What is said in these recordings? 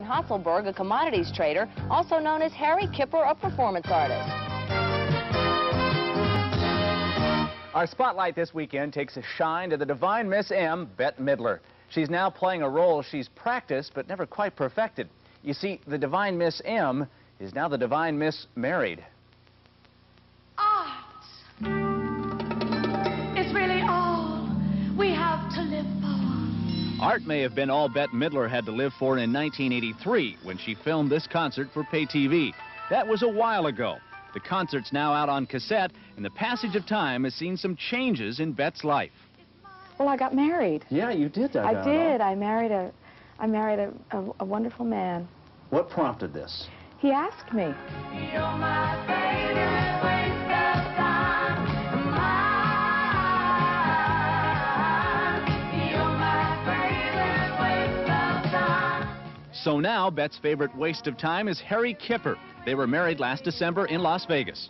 Haselberg, a commodities trader, also known as Harry Kipper, a performance artist. Our spotlight this weekend takes a shine to the divine Miss M, Bette Midler. She's now playing a role she's practiced but never quite perfected. You see, the divine Miss M is now the divine Miss Married. Art is really all we have to live for. Art may have been all Bette Midler had to live for in 1983 when she filmed this concert for pay TV. That was a while ago. The concert's now out on cassette, and the passage of time has seen some changes in Bette's life. Well, I got married. Yeah, you did that. I did. I married a, I married a, a, a wonderful man. What prompted this? He asked me. So now, Bette's favorite waste of time is Harry Kipper. They were married last December in Las Vegas.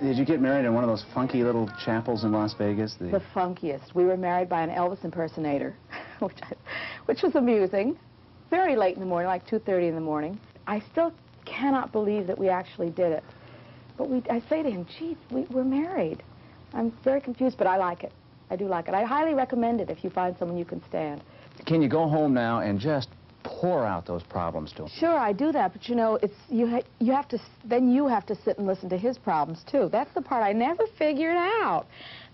Did you get married in one of those funky little chapels in Las Vegas? The... The funkiest. We were married by an Elvis impersonator, which, I, which was amusing. Very late in the morning, like 2.30 in the morning. I still cannot believe that we actually did it. But we, I say to him, gee, we, we're married. I'm very confused, but I like it. I do like it. I highly recommend it if you find someone you can stand. Can you go home now and just pour out those problems to him? Sure, I do that, but you know, it's you. Ha you have to. Then you have to sit and listen to his problems too. That's the part I never figured out.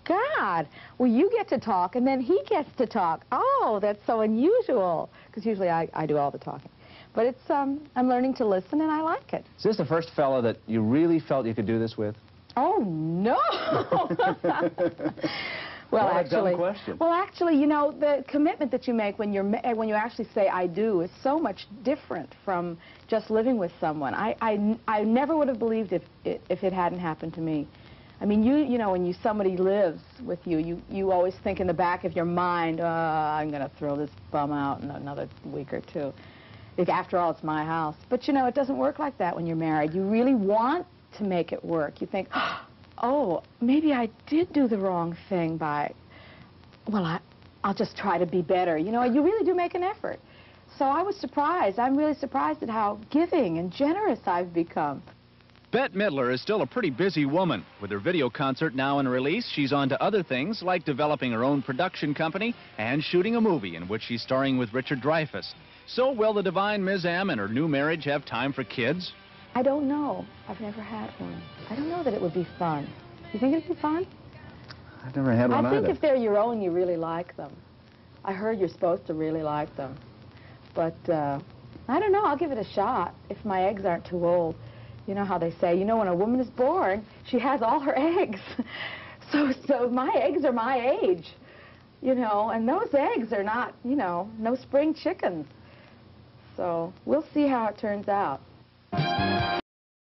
God, well, you get to talk, and then he gets to talk. Oh, that's so unusual. Because usually I, I do all the talking. But it's um, I'm learning to listen, and I like it. Is this the first fellow that you really felt you could do this with? Oh no. Well, What actually, well, actually, you know, the commitment that you make when you're when you actually say "I do" is so much different from just living with someone. I I, I never would have believed if it, if it hadn't happened to me. I mean, you you know, when you somebody lives with you, you you always think in the back of your mind, uh, "I'm going to throw this bum out in another week or two. If, after all, it's my house. But you know, it doesn't work like that when you're married. You really want to make it work. You think, oh, maybe I did do the wrong thing by, well, I, I'll just try to be better. You know, you really do make an effort. So I was surprised. I'm really surprised at how giving and generous I've become. Bette Midler is still a pretty busy woman. With her video concert now in release, she's on to other things like developing her own production company and shooting a movie in which she's starring with Richard Dreyfuss. So will the divine Ms. M and her new marriage have time for kids? I don't know. I've never had one. I don't know that it would be fun. You think it'd be fun? I've never had one I think either. if they're your own, you really like them. I heard you're supposed to really like them. But uh, I don't know. I'll give it a shot if my eggs aren't too old. You know how they say, you know, when a woman is born, she has all her eggs. so, so my eggs are my age. You know, and those eggs are not, you know, no spring chickens. So we'll see how it turns out.